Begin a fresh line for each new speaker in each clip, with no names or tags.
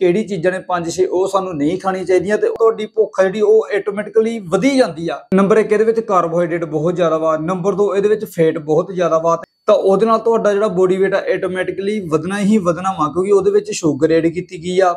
ਕਿਹੜੀ ਚੀਜ਼ਾਂ ਨੇ ਪੰਜ ਛੇ ਉਹ ਸਾਨੂੰ ਨਹੀਂ ਖਾਣੀ ਚਾਹੀਦੀਆਂ ਤੇ ਤੁਹਾਡੀ ਭੁੱਖ ਆ ਜਿਹੜੀ ਉਹ ਆਟੋਮੈਟਿਕਲੀ ਵਧੀ ਜਾਂਦੀ ਆ। ਨੰਬਰ 1 ਇਹਦੇ ਵਿੱਚ ਕਾਰਬੋਹਾਈਡਰੇਟ ਬਹੁਤ ਜ਼ਿਆਦਾ ਵਾ, ਨੰਬਰ 2 ਇਹਦੇ ਵਿੱਚ ਫੈਟ ਬਹੁਤ ਜ਼ਿਆਦਾ ਵਾ ਤਾਂ ਉਹਦੇ ਨਾਲ ਤੁਹਾਡਾ ਜਿਹੜਾ ਬੋਡੀ weight ਆ ਆਟੋਮੈਟਿਕਲੀ ਵਧਣਾ ਹੀ ਵਧਣਾ ਵਾ ਕਿਉਂਕਿ ਉਹਦੇ ਵਿੱਚ ਸ਼ੂਗਰ ਐਡ ਕੀਤੀ ਗਈ ਆ।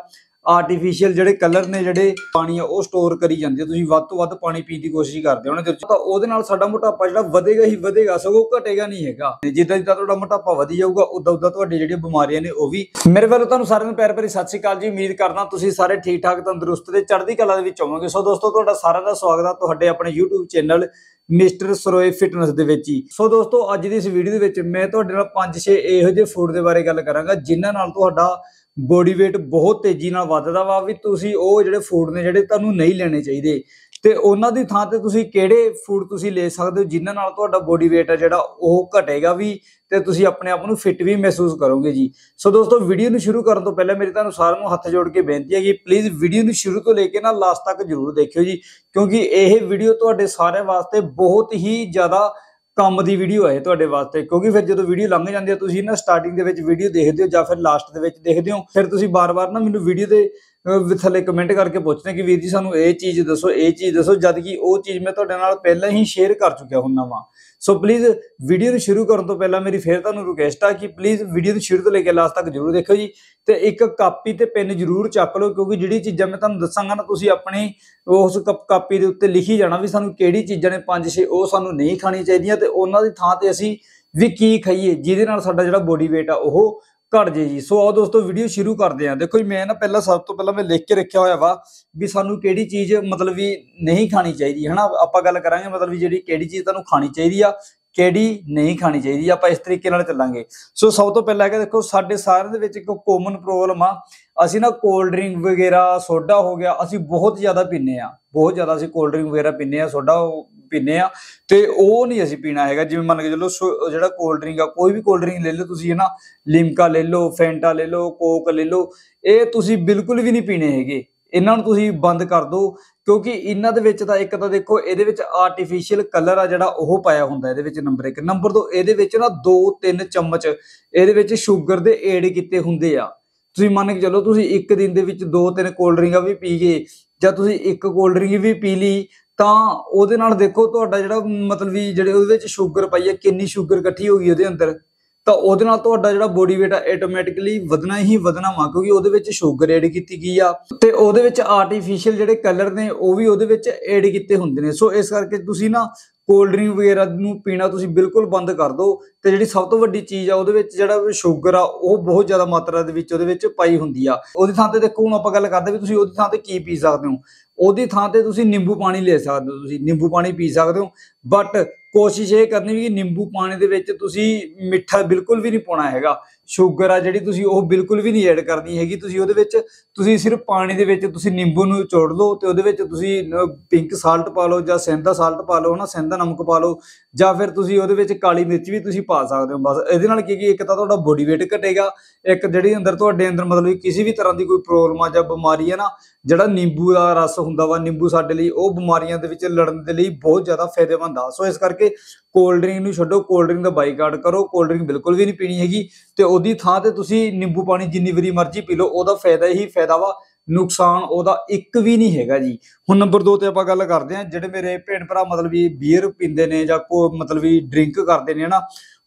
ਆਰਟੀਫੀਸ਼ੀਅਲ ਜਿਹੜੇ ਕਲਰ ਨੇ ਜਿਹੜੇ ਪਾਣੀ ਆ, ਉਹ ਸਟੋਰ ਕਰੀ ਜਾਂਦੇ ਆ। ਤੁਸੀਂ ਵੱਧ ਤੋਂ ਵੱਧ ਪਾਣੀ ਪੀਣ ਦੀ ਕੋਸ਼ਿਸ਼ ਕਰਦੇ ਹੋ ਨਾ ਤਾਂ ਉਹਦੇ ਨਾਲ ਸਾਡਾ ਮੋਟਾਪਾ ਜਿਹੜਾ ਵਧੇਗਾ ਹੀ ਵਧੇਗਾ, ਸਗੋਂ ਘਟੇਗਾ ਨਹੀਂ ਹੈਗਾ। ਤੇ ਜਿੱਦਾਂ ਜਿੱਦਾਂ ਤੁਹਾਡਾ ਮੋਟਾਪਾ ਵਧੀ ਜਾਊਗਾ, ਉਦਾਂ ਉਦਾਂ ਤੁਹਾਡੀ ਜਿਹੜੀਆਂ ਬਿਮਾਰੀਆਂ ਨੇ ਉਹ ਵੀ ਮੇਰੇ ਵੱਲੋਂ ਤੁਹਾਨੂੰ ਸਾਰਿਆਂ ਨੂੰ ਪਿਆਰ ਭਰੀ ਸਤਿ ਸ਼੍ਰੀ ਅਕਾਲ ਜੀ। ਉਮੀਦ ਕਰਦਾ ਤੁਸੀਂ ਸਾਰੇ ਠੀਕ ਠਾਕ, ਤੰਦਰੁਸਤ ਤੇ ਚੜ੍ਹਦੀ ਕਲਾ ਦੇ ਵਿੱਚ ਹੋਵੋਗੇ। ਸੋ ਦੋਸਤੋ, ਤੁਹਾਡਾ ਸਾਰਿਆਂ ਦਾ ਸਵਾਗਤ ਆ ਤੁਹਾਡੇ ਆਪਣੇ YouTube channel mister Saroye fitness ਦੇ ਵਿੱਚ ਹੀ। ਸੋ ਦੋਸਤੋ, ਅੱਜ ਦੀ ਇਸ ਵੀਡੀਓ ਦੇ ਵਿੱਚ ਮੈਂ ਤੁਹਾਡੇ ਨਾਲ 5-6 ਇਹੋ ਜਿਹੇ ਫੂਡ ਦੇ ਬਾਰੇ ਗੱਲ ਕਰਾਂਗਾ, ਜਿਨ੍ਹਾਂ ਨਾਲ ਤੁਹਾਡਾ ਬੋਡੀ weight ਬਹੁਤ ਤੇਜ਼ੀ ਨਾਲ ਵੱਧਦਾ ਵਾ ਵੀ ਤੁਸੀਂ ਉਹ ਜਿਹੜੇ ਫੂਡ ਨੇ ਜਿਹੜੇ ਤੁਹਾਨੂੰ ਨਹੀਂ ਲੈਣੇ ਚਾਹੀਦੇ। ਤੇ ਉਹਨਾਂ ਦੀ ਥਾਂ ਤੇ ਤੁਸੀਂ ਕਿਹੜੇ ਫੂਡ ਤੁਸੀਂ ਲੈ ਸਕਦੇ ਹੋ ਜਿਨ੍ਹਾਂ ਨਾਲ ਤੁਹਾਡਾ ਬੋਡੀ weight ਹੈ ਜਿਹੜਾ ਉਹ ਘਟੇਗਾ ਵੀ ਤੇ ਤੁਸੀਂ ਆਪਣੇ ਆਪ ਨੂੰ ਫਿੱਟ ਵੀ ਮਹਿਸੂਸ ਕਰੋਗੇ ਜੀ। ਸੋ ਦੋਸਤੋ ਵੀਡੀਓ ਨੂੰ ਸ਼ੁਰੂ ਕਰਨ ਤੋਂ ਪਹਿਲਾਂ ਮੇਰੀ ਤੁਹਾਨੂੰ ਸਾਰਿਆਂ ਨੂੰ ਹੱਥ ਜੋੜ ਕੇ ਬੇਨਤੀ ਹੈ ਕਿ ਪਲੀਜ਼ ਵੀਡੀਓ ਨੂੰ ਸ਼ੁਰੂ ਤੋਂ ਲੈ ਕੇ ਨਾ ਲਾਸਟ ਤੱਕ ਜਰੂਰ ਦੇਖਿਓ ਜੀ, ਕਿਉਂਕਿ ਇਹ ਵੀਡੀਓ ਤੁਹਾਡੇ ਸਾਰਿਆਂ ਵਾਸਤੇ ਬਹੁਤ ਹੀ ਜ਼ਿਆਦਾ ਕੰਮ ਦੀ ਵੀਡੀਓ ਹੈ ਤੁਹਾਡੇ ਵਾਸਤੇ, ਕਿਉਂਕਿ ਫਿਰ ਜਦੋਂ ਵੀਡੀਓ ਲੰਘ ਜਾਂਦੀ ਹੈ, ਤੁਸੀਂ ਨਾ ਸਟਾਰਟਿੰਗ ਦੇ ਵਿੱਚ ਵੀਡੀਓ ਦੇਖਦੇ ਹੋ ਜਾਂ ਫਿਰ ਲਾਸਟ ਦੇ ਵਿੱਚ ਦੇਖਦੇ ਹੋ, ਫਿਰ ਤੁਸੀਂ ਬਾਰ-ਬਾਰ ਨਾ ਮੈਨੂੰ ਵੀਡੀਓ ਦੇ ਥੱਲੇ ਕਮੈਂਟ ਕਰਕੇ ਪੁੱਛਦੇ ਕਿ ਵੀਰ ਜੀ ਸਾਨੂੰ ਇਹ ਚੀਜ਼ ਦੱਸੋ, ਇਹ ਚੀਜ਼ ਦੱਸੋ, ਜਦ ਕਿ ਉਹ ਚੀਜ਼ ਮੈਂ ਤੁਹਾਡੇ ਨਾਲ ਪਹਿਲਾਂ ਹੀ ਸ਼ੇਅਰ ਕਰ ਚੁੱਕਿਆ ਹੁੰਨਾ ਵਾਂ। ਸੋ ਪਲੀਜ਼ ਵੀਡੀਓ ਨੂੰ ਸ਼ੁਰੂ ਕਰਨ ਤੋਂ ਪਹਿਲਾਂ ਮੇਰੀ ਫੇਰ ਤੁਹਾਨੂੰ ਰਿਕੁਐਸਟ ਆ ਕਿ ਪਲੀਜ਼ ਵੀਡੀਓ ਨੂੰ ਸ਼ੁਰੂ ਤੋਂ ਲੈ ਕੇ ਲਾਸਟ ਤੱਕ ਜਰੂਰ ਦੇਖਿਓ ਜੀ। ਤੇ ਇੱਕ ਕਾਪੀ ਤੇ ਪੈਨ ਜਰੂਰ ਚੱਕ ਲਓ, ਕਿਉਂਕਿ ਜਿਹੜੀ ਚੀਜ਼ਾਂ ਮੈਂ ਤੁਹਾਨੂੰ ਦੱਸਾਂਗਾ ਨਾ, ਤੁਸੀਂ ਆਪਣੀ ਉਸ ਕੱਪ- ਕਾਪੀ ਦੇ ਉੱਤੇ ਲਿਖੀ ਜਾਣਾ ਵੀ ਸਾਨੂੰ ਕਿਹੜੀ ਚੀਜ਼ਾਂ ਨੇ ਪੰਜ ਛੇ ਉਹ ਸਾਨੂੰ ਨਹੀਂ ਖਾਣੀ ਚਾਹੀਦੀਆਂ ਤੇ ਉਹਨਾਂ ਦੀ ਥਾਂ ਤੇ ਅਸੀਂ ਵੀ ਕੀ ਖਾਈਏ, ਜਿਹਦੇ ਨਾਲ ਸਾਡਾ ਜਿਹੜਾ ਬੋਡੀ weight ਆ ਉਹ ਘਟ ਜੇ ਜੀ। ਸੋ ਆਓ ਦੋਸਤੋ ਵੀਡੀਓ ਸ਼ੁਰੂ ਕਰਦੇ ਹਾਂ। ਦੇਖੋ ਜੀ, ਮੈਂ ਨਾ ਪਹਿਲਾਂ ਸਭ ਤੋਂ ਪਹਿਲਾਂ ਮੈਂ ਲਿਖ ਕੇ ਰੱਖਿਆ ਹੋਇਆ ਵਾ ਵੀ ਸਾਨੂੰ ਕਿਹੜੀ ਚੀਜ਼ ਮਤਲਬ ਵੀ ਨਹੀਂ ਖਾਣੀ ਚਾਹੀਦੀ ਹੈ ਨਾ ਆਪਾਂ ਗੱਲ ਕਰਾਂਗੇ ਮਤਲਬ ਵੀ ਜਿਹੜੀ ਕਿਹੜੀ ਚੀਜ਼ ਤੁਹਾਨੂੰ ਖਾਣੀ ਚਾਹੀਦੀ ਆ। ਕਿਹੜੀ ਨਹੀਂ ਖਾਣੀ ਚਾਹੀਦੀ, ਆਪਾਂ ਇਸ ਤਰੀਕੇ ਨਾਲ ਚੱਲਾਂਗੇ। ਸੋ ਸਭ ਤੋਂ ਪਹਿਲਾਂ ਹੈਗਾ ਦੇਖੋ, ਸਾਡੇ ਸਾਰਿਆਂ ਦੇ ਵਿੱਚ ਇੱਕ ਕੋਮਨ ਪ੍ਰੋਬਲਮ ਆ। ਅਸੀਂ ਨਾ ਕੋਲਡ ਡਰਿੰਕ ਵਗੈਰਾ, ਸੋਡਾ ਹੋ ਗਿਆ, ਅਸੀਂ ਬਹੁਤ ਜ਼ਿਆਦਾ ਪੀਂਦੇ ਆ। ਬਹੁਤ ਜ਼ਿਆਦਾ ਅਸੀਂ ਕੋਲਡ ਡਰਿੰਕ ਵਗੈਰਾ ਪੀਂਦੇ ਆ, ਸੋਡਾ ਪੀਂਦੇ ਆ। ਤੇ ਉਹ ਨਹੀਂ ਅਸੀਂ ਪੀਣਾ ਹੈਗਾ, ਜਿਵੇਂ ਮੰਨ ਕੇ ਚੱਲੋ, ਸੋ- ਜਿਹੜਾ ਕੋਲਡ ਡਰਿੰਕ ਆ, ਕੋਈ ਵੀ ਕੋਲਡ ਡਰਿੰਕ ਲੈ ਲਓ ਤੁਸੀਂ, ਹੈ ਨਾ? ਲਿਮਕਾ ਲੈ ਲਓ, ਫੈਂਟਾ ਲੈ ਲਓ, ਕੋਕ ਲੈ ਲਓ, ਇਹ ਤੁਸੀਂ ਬਿਲਕੁਲ ਵੀ ਨਹੀਂ ਪੀਣੇ ਹੈਗੇ। ਇਹਨਾਂ ਨੂੰ ਤੁਸੀਂ ਬੰਦ ਕਰ ਦਿਓ, ਕਿਉਂਕਿ ਇਹਨਾਂ ਦੇ ਵਿੱਚ ਤਾਂ ਇੱਕ ਤਾਂ ਦੇਖੋ, ਇਹਦੇ ਵਿੱਚ ਆਰਟੀਫੀਸ਼ੀਅਲ ਕਲਰ ਆ ਜਿਹੜਾ ਉਹ ਪਾਇਆ ਹੁੰਦਾ, ਇਹਦੇ ਵਿੱਚ ਨੰਬਰ 1 ਨੰਬਰ 2 ਇਹਦੇ ਵਿੱਚ ਨਾ 2-3 ਚਮਚ, ਇਹਦੇ ਵਿੱਚ ਸ਼ੂਗਰ ਦੇ ਐਡ ਕੀਤੇ ਹੁੰਦੇ ਆ। ਤੁਸੀਂ ਮੰਨ ਕੇ ਚੱਲੋ, ਤੁਸੀਂ ਇੱਕ ਦਿਨ ਦੇ ਵਿੱਚ 2-3 ਕੋਲਡ ਡਰਿੰਕਾਂ ਵੀ ਪੀ ਗਏ, ਜਾਂ ਤੁਸੀਂ ਇੱਕ ਕੋਲਡ ਡਰਿੰਕ ਵੀ ਪੀ ਲਈ, ਤਾਂ ਉਹਦੇ ਨਾਲ ਦੇਖੋ ਤੁਹਾਡਾ ਜਿਹੜਾ ਮਤਲਬ ਵੀ ਜਿਹੜੇ ਉਹਦੇ ਵਿੱਚ ਸ਼ੂਗਰ ਪਾਈ ਹੈ ਕਿੰਨੀ ਸ਼ੂਗਰ ਇਕੱਠੀ ਹੋ ਗਈ ਉਹਦੇ ਅੰਦਰ। ਤਾਂ ਉਹਦੇ ਨਾਲ ਤੁਹਾਡਾ ਜਿਹੜਾ ਬੋਡੀ weight ਆ ਆਟੋਮੈਟਿਕਲੀ ਵਧਣਾ ਹੀ ਵਧਣਾ ਵਾ, ਕਿਉਂਕਿ ਉਹਦੇ ਵਿੱਚ ਸ਼ੂਗਰ ਐਡ ਕੀਤੀ ਗਈ ਆ ਤੇ ਉਹਦੇ ਵਿੱਚ ਆਰਟੀਫੀਸ਼ੀਅਲ ਜਿਹੜੇ ਕਲਰ ਨੇ, ਉਹ ਵੀ ਉਹਦੇ ਵਿੱਚ ਐਡ ਕੀਤੇ ਹੁੰਦੇ ਨੇ। ਸੋ ਇਸ ਕਰਕੇ ਤੁਸੀਂ ਨਾ ਕੋਲਡ ਡਰਿੰਕ ਵਗੈਰਾ ਨੂੰ ਪੀਣਾ ਤੁਸੀਂ ਬਿਲਕੁਲ ਬੰਦ ਕਰ ਦਿਓ ਤੇ ਜਿਹੜੀ ਸਭ ਤੋਂ ਵੱਡੀ ਚੀਜ਼ ਆ, ਉਹਦੇ ਵਿੱਚ ਜਿਹੜਾ ਸ਼ੂਗਰ ਆ, ਉਹ ਬਹੁਤ ਜ਼ਿਆਦਾ ਮਾਤਰਾ ਦੇ ਵਿੱਚ ਉਹਦੇ ਵਿੱਚ ਪਾਈ ਹੁੰਦੀ ਆ। ਉਹਦੀ ਥਾਂ ਤੇ ਦੇਖੋ, ਹੁਣ ਆਪਾਂ ਗੱਲ ਕਰਦੇ ਵੀ ਤੁਸੀਂ ਉਹਦੀ ਥਾਂ ਤੇ ਕੀ ਪੀ ਸਕਦੇ ਹੋ। ਉਹਦੀ ਥਾਂ ਤੇ ਤੁਸੀਂ ਨਿੰਬੂ ਪਾਣੀ ਲੈ ਸਕਦੇ ਹੋ, ਤੁਸੀਂ ਨਿੰਬੂ ਪਾਣੀ ਪੀ ਸਕਦੇ ਹੋ। ਬਟ ਕੋਸ਼ਿਸ਼ ਇਹ ਕਰਨੀ ਵੀ ਕਿ ਨਿੰਬੂ ਪਾਣੀ ਦੇ ਵਿੱਚ ਤੁਸੀਂ ਮਿੱਠਾ ਬਿਲਕੁਲ ਵੀ ਨਹੀਂ ਪਾਉਣਾ ਹੈਗਾ। ਸ਼ੂਗਰ ਆ ਜਿਹੜੀ ਤੁਸੀਂ ਉਹ ਬਿਲਕੁਲ ਵੀ ਨਹੀਂ ਐਡ ਕਰਨੀ ਹੈਗੀ। ਤੁਸੀਂ ਉਹਦੇ ਵਿੱਚ, ਤੁਸੀਂ ਸਿਰਫ ਪਾਣੀ ਦੇ ਵਿੱਚ ਤੁਸੀਂ ਨਿੰਬੂ ਨੂੰ ਚੋੜ ਲਓ ਤੇ ਉਹਦੇ ਵਿੱਚ ਤੁਸੀਂ ਪਿੰਕ ਸਾਲਟ ਪਾ ਲਓ ਜਾਂ ਸੈਂਧਾ ਸਾਲਟ ਪਾ ਲਓ ਨਾ ਸੈਂਦਾ ਨਮਕ ਪਾ ਲਓ ਜਾਂ ਫਿਰ ਤੁਸੀਂ ਉਹਦੇ ਵਿੱਚ ਕਾਲੀ ਮਿਰਚ ਵੀ ਤੁਸੀਂ ਪਾ ਸਕਦੇ ਹੋ। ਬਸ ਇਹਦੇ ਨਾਲ ਕੀ ਕੀ, ਇੱਕ ਤਾਂ ਤੁਹਾਡਾ ਬੋਡੀ weight ਘਟੇਗਾ, ਇੱਕ ਜਿਹੜੀ ਅੰਦਰ ਤੁਹਾਡੇ ਅੰਦਰ ਮਤਲਬ ਕਿਸੇ ਵੀ ਤਰ੍ਹਾਂ ਦੀ ਕੋਈ ਪ੍ਰੋਬਲਮ ਆ ਜਾਂ ਬਿਮਾਰੀ ਹੈ ਨਾ ਜਿਹੜਾ ਨਿੰਬੂ ਦਾ ਰਸ ਹੁੰਦਾ ਵਾ, ਨਿੰਬੂ ਸਾਡੇ ਲਈ, ਉਹ ਬਿਮਾਰੀਆਂ ਦੇ ਵਿੱਚ ਲੜਨ ਦੇ ਲਈ ਬਹੁਤ ਜ਼ਿਆਦਾ ਫਾਇਦੇਮੰਦ ਆ। ਸੋ ਇਸ ਕਰਕੇ ਕੋਲਡ ਡਰਿੰਕ ਨੂੰ ਛੱਡੋ ਕੋਲਡ ਡਰਿੰਕ ਦਾ ਬਾਈਕਾਟ ਕਰੋ ਕੋਲਡ ਡਰਿੰਕ ਬਿਲਕੁਲ ਵੀ ਨਹੀਂ ਪੀਣੀ ਹੈਗੀ ਤੇ ਉਹਦੀ ਥਾਂ ਤੇ ਤੁਸੀਂ ਨਿੰਬੂ ਪਾਣੀ ਜਿੰਨੀ ਵਾਰੀ ਮਰਜ਼ੀ ਪੀ ਲਓ, ਉਹਦਾ ਫਾਇਦਾ ਹੀ ਫਾਇਦਾ ਵਾ, ਨੁਕਸਾਨ ਉਹਦਾ ਇੱਕ ਵੀ ਨਹੀਂ ਹੈਗਾ ਜੀ। ਹੁਣ ਨੰਬਰ 2 ਤੇ ਆਪਾਂ ਗੱਲ ਕਰਦੇ ਹਾਂ, ਜਿਹੜੇ ਮੇਰੇ ਭੈਣ ਭਰਾ ਮਤਲਬ ਵੀ ਬੀਅਰ ਪੀਂਦੇ ਨੇ ਜਾਂ ਕੋ ਮਤਲਬ ਵੀ ਡਰਿੰਕ ਕਰਦੇ ਨੇ ਨਾ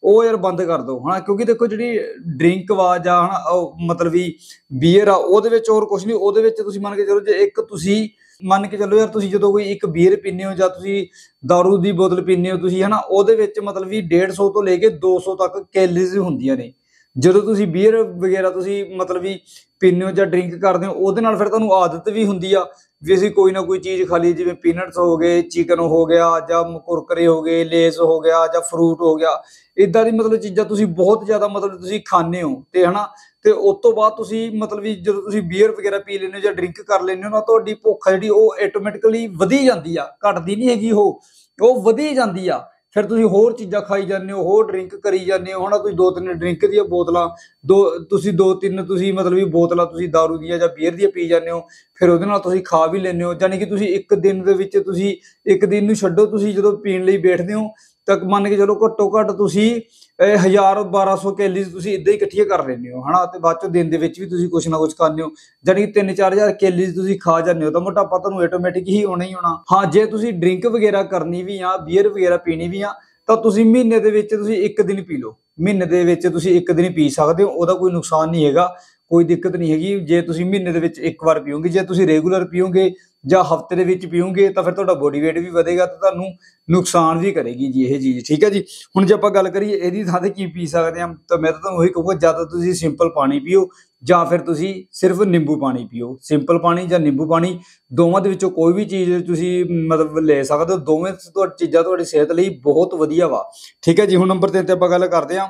ਉਹ ਯਾਰ ਬੰਦ ਕਰ ਦਿਓ ਹਨਾ? ਕਿਉਂਕਿ ਦੇਖੋ ਜਿਹੜੀ ਡਰਿੰਕ ਵਾ ਜਾਂ ਹਨਾ, ਉਹ ਮਤਲਬ ਵੀ ਬੀਅਰ ਆ, ਉਹਦੇ ਵਿੱਚ ਹੋਰ ਕੁਝ ਨਹੀਂ, ਉਹਦੇ ਵਿੱਚ ਤੁਸੀਂ ਮੰਨ ਕੇ ਚਲੋ ਜੇ ਇੱਕ ਤੁਸੀਂ ਮੰਨ ਕੇ ਚੱਲੋ ਯਾਰ ਤੁਸੀਂ ਜਦੋਂ ਕੋਈ ਇੱਕ ਬੀਅਰ ਪੀਂਦੇ ਹੋ ਜਾਂ ਤੁਸੀਂ ਦਾਰੂ ਦੀ ਬੋਤਲ ਪੀਂਦੇ ਹੋ ਤੁਸੀਂ, ਹਨਾ, ਉਹਦੇ ਵਿੱਚ ਮਤਲਬ ਵੀ 150 ਤੋਂ ਲੈ ਕੇ 200 ਤੱਕ ਕੈਲਰੀਜ਼ ਹੁੰਦੀਆਂ ਨੇ। ਜਦੋਂ ਤੁਸੀਂ ਬੀਅਰ ਵਗੈਰਾ ਤੁਸੀਂ ਮਤਲਬ ਵੀ ਪੀਂਦੇ ਹੋ ਜਾਂ ਡਰਿੰਕ ਕਰਦੇ ਹੋ, ਉਹਦੇ ਨਾਲ ਫਿਰ ਤੁਹਾਨੂੰ ਆਦਤ ਵੀ ਹੁੰਦੀ ਆ ਵੀ ਅਸੀਂ ਕੋਈ ਨਾ ਕੋਈ ਚੀਜ਼ ਖਾ ਲਈ, ਜਿਵੇਂ ਪੀਨਟਸ ਹੋ ਗਏ ਚਿਕਨ ਹੋ ਗਿਆ ਜਾਂ ਕੁਰਕਰੇ ਹੋ ਗਏ ਲੇਸ ਹੋ ਗਿਆ ਜਾਂ ਫਰੂਟ ਹੋ ਗਿਆ ਇਦਾਂ ਦੀ ਮਤਲਬ ਚੀਜ਼ਾਂ ਤੁਸੀਂ ਬਹੁਤ ਜ਼ਿਆਦਾ ਮਤਲਬ ਤੁਸੀਂ ਖਾਂਦੇ ਹੋ ਤੇ ਹਨਾ, ਤੇ ਉਸ ਤੋਂ ਬਾਅਦ ਤੁਸੀਂ ਮਤਲਬ ਵੀ ਜਦੋਂ ਤੁਸੀਂ ਬੀਅਰ ਵਗੈਰਾ ਪੀ ਲੈਂਦੇ ਹੋ ਜਾਂ ਡਰਿੰਕ ਕਰ ਲੈਂਦੇ ਹੋ ਨਾ, ਤੁਹਾਡੀ ਭੁੱਖ ਜਿਹੜੀ ਉਹ ਆਟੋਮੈਟਿਕਲੀ ਵਧੀ ਜਾਂਦੀ ਆ, ਘਟਦੀ ਨਹੀਂ ਹੈਗੀ ਉਹ ਉਹ ਵਧੀ ਜਾਂਦੀ ਆ। ਫਿਰ ਤੁਸੀਂ ਹੋਰ ਚੀਜ਼ਾਂ ਖਾਈ ਜਾਂਦੇ ਹੋ, ਹੋਰ ਡਰਿੰਕ ਕਰੀ ਜਾਂਦੇ ਹੋ ਹਨਾ ਤੁਸੀਂ ਦੋ ਤਿੰਨ ਡਰਿੰਕ ਦੀਆਂ ਬੋਤਲਾਂ, ਦੋ, ਤੁਸੀਂ ਦੋ ਤਿੰਨ ਤੁਸੀਂ ਮਤਲਬ ਵੀ ਬੋਤਲਾਂ ਤੁਸੀਂ दारू ਦੀਆਂ ਜਾਂ ਬੀਅਰ ਦੀਆਂ ਪੀ ਜਾਂਦੇ ਹੋ, ਫਿਰ ਉਹਦੇ ਨਾਲ ਤੁਸੀਂ ਖਾ ਵੀ ਲੈਂਦੇ ਹੋ ਯਾਨੀ ਕਿ ਤੁਸੀਂ ਇੱਕ ਦਿਨ ਦੇ ਵਿੱਚ ਤੁਸੀਂ ਇੱਕ ਦਿਨ ਨੂੰ ਛੱਡੋ, ਤੁਸੀਂ ਜਦੋਂ ਪੀਣ ਲਈ ਬੈਠਦੇ ਹੋ ਤਾਂ ਮੰਨ ਕੇ ਚਲੋ ਘੱਟੋ ਘੱਟ ਤੁਸੀਂ, ਇਹ 1000 1200 ਕੈਲਰੀਜ਼ ਤੁਸੀਂ ਇਦਾਂ ਹੀ ਇਕੱਠੀਆਂ ਕਰ ਲੈਂਦੇ ਹੋ, ਹਨਾ? ਤੇ ਬਾਅਦ ਚੋਂ ਦਿਨ ਦੇ ਵਿੱਚ ਵੀ ਤੁਸੀਂ ਕੁਛ ਨਾ ਕੁਛ ਖਾਂਦੇ ਹੋ। ਜਾਨੀ 3-4000 ਕੈਲਰੀਜ਼ ਤੁਸੀਂ ਖਾ ਜਾਂਦੇ ਹੋ ਤਾਂ ਮੋਟਾਪਾ ਤੁਹਾਨੂੰ ਆਟੋਮੈਟਿਕ ਹੀ ਹੋਣਾ ਹੀ ਹੋਣਾ। ਹਾਂ, ਜੇ ਤੁਸੀਂ ਡਰਿੰਕ ਵਗੈਰਾ ਕਰਨੀ ਵੀ ਆ ਬੀਅਰ ਵਗੈਰਾ ਪੀਣੀ ਵੀ ਆ, ਤਾਂ ਤੁਸੀਂ ਮਹੀਨੇ ਦੇ ਵਿੱਚ ਤੁਸੀਂ ਇੱਕ ਦਿਨ ਪੀ ਲਓ। ਮਹੀਨੇ ਦੇ ਵਿੱਚ ਤੁਸੀਂ ਇੱਕ ਦਿਨ ਪੀ ਸਕਦੇ ਹੋ, ਉਹਦਾ ਕੋਈ ਨੁਕਸਾਨ ਨਹੀਂ ਹੈਗਾ, ਕੋਈ ਦਿੱਕਤ ਨਹੀਂ ਹੈਗੀ। ਜੇ ਤੁਸੀਂ ਮਹੀਨੇ ਦੇ ਵਿੱਚ ਇੱਕ ਵਾਰ ਪੀਓਗੇ, ਜੇ ਤੁਸੀਂ ਰੈਗੂਲਰ ਪੀਓਗੇ ਜਾਂ ਹਫ਼ਤੇ ਦੇ ਵਿੱਚ ਪੀਓਗੇ ਤਾਂ ਫਿਰ ਤੁਹਾਡਾ ਬੋਡੀ weight ਵੀ ਵਧੇਗਾ ਤੇ ਤੁਹਾਨੂੰ ਨੁਕਸਾਨ ਵੀ ਕਰੇਗੀ ਜੀ ਇਹ ਚੀਜ਼, ਠੀਕ ਹੈ ਜੀ? ਹੁਣ ਜੇ ਆਪਾਂ ਗੱਲ ਕਰੀਏ ਇਹਦੀ ਥਾਂ ਤੇ ਕੀ ਪੀ ਸਕਦੇ ਹਾਂ, ਤਾਂ ਮੈਂ ਤਾਂ ਤੁਹਾਨੂੰ ਉਹੀ ਕਹੂੰਗਾ, ਜਾਂ ਤਾਂ ਤੁਸੀਂ ਸਿੰਪਲ ਪਾਣੀ ਪੀਓ, ਜਾਂ ਫਿਰ ਤੁਸੀਂ ਸਿਰਫ ਨਿੰਬੂ ਪਾਣੀ ਪੀਓ। ਸਿੰਪਲ ਪਾਣੀ ਜਾਂ ਨਿੰਬੂ ਪਾਣੀ, ਦੋਵਾਂ ਦੇ ਵਿੱਚੋਂ ਕੋਈ ਵੀ ਚੀਜ਼ ਤੁਸੀਂ ਮਤਲਬ ਲੈ ਸਕਦੇ ਹੋ, ਦੋਵੇਂ ਤੁਹਾਡੀ ਚੀਜ਼ਾਂ ਤੁਹਾਡੀ ਸਿਹਤ ਲਈ ਬਹੁਤ ਵਧੀਆ ਵਾ। ਠੀਕ ਹੈ ਜੀ, ਹੁਣ ਨੰਬਰ 3 ਤੇ ਆਪਾਂ ਗੱਲ ਕਰਦੇ ਹਾਂ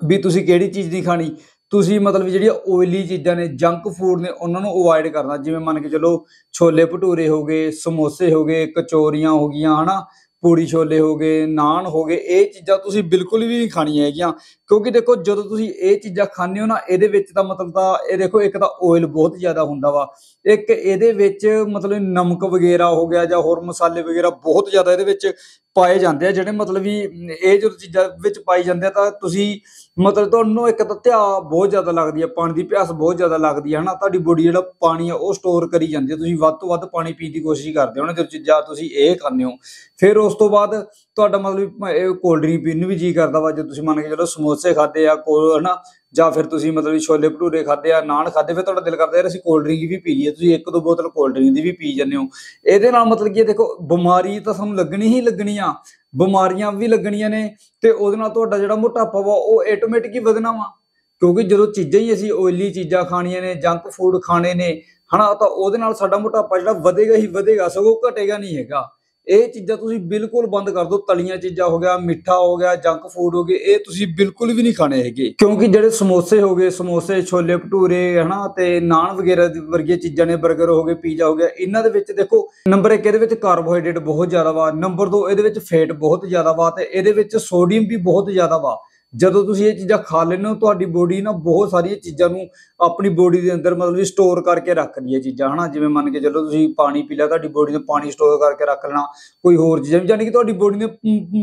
ਵੀ ਤੁਸੀਂ ਕਿਹੜੀ ਚੀਜ਼ ਦੀ ਖਾਣੀ ਤੁਸੀਂ ਮਤਲਬ ਜਿਹੜੀਆਂ ਓਇਲੀ ਚੀਜ਼ਾਂ ਨੇ ਜੰਕ ਫੂਡ ਨੇ, ਉਹਨਾਂ ਨੂੰ ਅਵੋਇਡ ਕਰਨਾ। ਜਿਵੇਂ ਮੰਨ ਕੇ ਚਲੋ, ਛੋਲੇ ਭਟੂਰੇ ਹੋ ਗਏ, ਸਮੋਸੇ ਹੋ ਗਏ, ਕਚੋਰੀਆਂ ਹੋ ਗਈਆਂ, ਹਨਾ? ਪੂੜੀ ਛੋਲੇ ਹੋ ਗਏ, ਨਾਨ ਹੋ ਗਏ, ਇਹ ਚੀਜ਼ਾਂ ਤੁਸੀਂ ਬਿਲਕੁਲ ਵੀ ਨਹੀਂ ਖਾਣੀਆਂ ਹੈਗੀਆਂ। ਕਿਉਂਕਿ ਦੇਖੋ ਜਦੋਂ ਤੁਸੀਂ ਇਹ ਚੀਜ਼ਾਂ ਖਾਂਦੇ ਹੋ ਨਾ, ਇਹਦੇ ਵਿੱਚ ਤਾਂ ਮਤਲਬ ਤਾਂ ਇਹ ਦੇਖੋ ਇੱਕ ਤਾਂ ਆਇਲ ਬਹੁਤ ਜ਼ਿਆਦਾ ਹੁੰਦਾ ਵਾ, ਇੱਕ ਇਹਦੇ ਵਿੱਚ ਮਤਲਬ ਨਮਕ ਵਗੈਰਾ ਹੋ ਗਿਆ ਜਾਂ ਹੋਰ ਮਸਾਲੇ ਵਗੈਰਾ ਬਹੁਤ ਜ਼ਿਆਦਾ ਇਹਦੇ ਵਿੱਚ ਪਾਏ ਜਾਂਦੇ ਆ, ਜਿਹੜੇ ਮਤਲਬ ਵੀ ਇਹ ਜਦੋਂ ਚੀਜ਼ਾਂ ਵਿੱਚ ਪਾਈ ਜਾਂਦੇ ਆ ਤਾਂ ਤੁਸੀਂ ਮਤਲਬ ਤੁਹਾਨੂੰ ਇੱਕ ਤਾਂ ਧਿਆ ਬਹੁਤ ਜ਼ਿਆਦਾ ਲੱਗਦੀ ਹੈ ਪਾਣੀ ਦੀ ਪਿਆਸ ਬਹੁਤ ਜ਼ਿਆਦਾ ਲੱਗਦੀ ਹੈ ਹਨਾ? ਤੁਹਾਡੀ ਬੋਡੀ ਜਿਹੜਾ ਪਾਣੀ ਆ ਉਹ ਸਟੋਰ ਕਰੀ ਜਾਂਦੀ ਹੈ ਤੁਸੀਂ ਵੱਧ ਤੋਂ ਵੱਧ ਪਾਣੀ ਪੀਣ ਦੀ ਕੋਸ਼ਿਸ਼ ਕਰਦੇ ਹੋ ਨਾ, ਜਦੋਂ ਚੀਜ਼ਾਂ ਤੁਸੀਂ ਇਹ ਖਾਂਦੇ ਹੋ। ਫਿਰ ਉਸ ਤੋਂ ਬਾਅਦ ਤੁਹਾਡਾ ਮਤਲਬ ਵੀ, ਇਹ ਕੋਲਡ ਡਰਿੰਕ ਪੀਣ ਨੂੰ ਵੀ ਜੀ ਕਰਦਾ ਵਾ, ਜੇ ਤੁਸੀਂ ਮੰਨ ਕੇ ਚਲੋ ਸਮੋਸੇ ਖਾਦੇ ਆ ਕੋਲ ਹਨਾ? ਜਾਂ ਫਿਰ ਤੁਸੀਂ ਮਤਲਬ ਛੋਲੇ ਭਟੂਰੇ ਖਾਦੇ ਆ, ਨਾਨ ਖਾਦੇ ਫਿਰ ਤੁਹਾਡਾ ਦਿਲ ਕਰਦਾ ਯਾਰ ਅਸੀਂ ਕੋਲਡ ਡਰਿੰਕ ਵੀ ਪੀ ਲਈਏ। ਤੁਸੀਂ ਇੱਕ ਦੋ ਬੋਤਲ ਕੋਲਡ ਡਰਿੰਕ ਦੀ ਵੀ ਪੀ ਜਾਂਦੇ ਹੋ। ਇਹਦੇ ਨਾਲ ਮਤਲਬ ਕੀ ਦੇਖੋ, ਬਿਮਾਰੀ ਤਾਂ ਸਾਨੂੰ ਲੱਗਣੀ ਹੀ ਲੱਗਣੀ ਆ। ਬਿਮਾਰੀਆਂ ਵੀ ਲੱਗਣੀਆਂ ਨੇ ਤੇ ਉਹਦੇ ਨਾਲ ਤੁਹਾਡਾ ਜਿਹੜਾ ਮੋਟਾਪਾ ਵਾ, ਉਹ ਆਟੋਮੈਟਿਕ ਹੀ ਵਧਣਾ ਵਾ। ਕਿਉਂਕਿ ਜਦੋਂ ਚੀਜ਼ਾਂ ਹੀ ਅਸੀਂ ਓਇਲੀ ਚੀਜ਼ਾਂ ਖਾਣੀਆਂ ਨੇ ਜੰਕ ਫੂਡ ਖਾਣੇ ਨੇ, ਹਨਾ, ਤਾਂ ਉਹਦੇ ਨਾਲ ਸਾਡਾ ਮੋਟਾਪਾ ਜਿਹੜਾ ਵਧੇਗਾ ਹੀ ਵਧੇਗਾ, ਸਗੋਂ ਘਟੇਗਾ ਨਹੀਂ ਹੈਗਾ। ਇਹ ਚੀਜ਼ਾਂ ਤੁਸੀਂ ਬਿਲਕੁਲ ਬੰਦ ਕਰ ਦਿਓ। ਤਲੀਆਂ ਚੀਜ਼ਾਂ ਹੋ ਗਿਆ, ਮਿੱਠਾ ਹੋ ਗਿਆ ਜੰਕ ਫੂਡ ਹੋ ਗਏ, ਇਹ ਤੁਸੀਂ ਬਿਲਕੁਲ ਵੀ ਨਹੀਂ ਖਾਣੇ ਹੈਗੇ। ਕਿਉਂਕਿ ਜਿਹੜੇ ਸਮੋਸੇ ਹੋ ਗਏ, ਸਮੋਸੇ, ਛੋਲੇ ਭਟੂਰੇ, ਹਨਾ, ਤੇ ਨਾਨ ਵਗੈਰਾ ਵਰਗੀਆਂ ਚੀਜ਼ਾਂ ਨੇ 버ਗਰ ਹੋ ਗਏ, ਪੀਜ਼ਾ ਹੋ ਗਿਆ, ਇਹਨਾਂ ਦੇ ਵਿੱਚ ਦੇਖੋ, ਨੰਬਰ 1 ਇਹਦੇ ਵਿੱਚ ਕਾਰਬੋਹਾਈਡਰੇਟ ਬਹੁਤ ਜ਼ਿਆਦਾ ਵਾ, ਨੰਬਰ 2 ਇਹਦੇ ਵਿੱਚ ਫੈਟ ਬਹੁਤ ਜ਼ਿਆਦਾ ਵਾ, ਤੇ ਇਹਦੇ ਵਿੱਚ ਸੋਡੀਅਮ ਵੀ ਬਹੁਤ ਜ਼ਿਆਦਾ ਵਾ। ਜਦੋਂ ਤੁਸੀਂ ਇਹ ਚੀਜ਼ਾਂ ਖਾ ਲੈਂਦੇ ਹੋ, ਤੁਹਾਡੀ ਬੋਡੀ ਨਾ ਬਹੁਤ ਸਾਰੀਆਂ ਚੀਜ਼ਾਂ ਨੂੰ ਆਪਣੀ ਬੋਡੀ ਦੇ ਅੰਦਰ ਮਤਲਬ ਸਟੋਰ ਕਰਕੇ ਰੱਖਦੀ ਹੈ ਚੀਜ਼ਾਂ, ਹਨਾ? ਜਿਵੇਂ ਮੰਨ ਕੇ ਚੱਲੋ ਤੁਸੀਂ ਪਾਣੀ ਪੀ ਲਿਆ, ਤੁਹਾਡੀ ਬੋਡੀ ਨੇ ਪਾਣੀ ਸਟੋਰ ਕਰਕੇ ਰੱਖ ਲੈਣਾ, ਕੋਈ ਹੋਰ ਚੀਜ਼ਾਂ ਵੀ, ਯਾਨੀ ਕਿ ਤੁਹਾਡੀ ਬੋਡੀ ਨੇ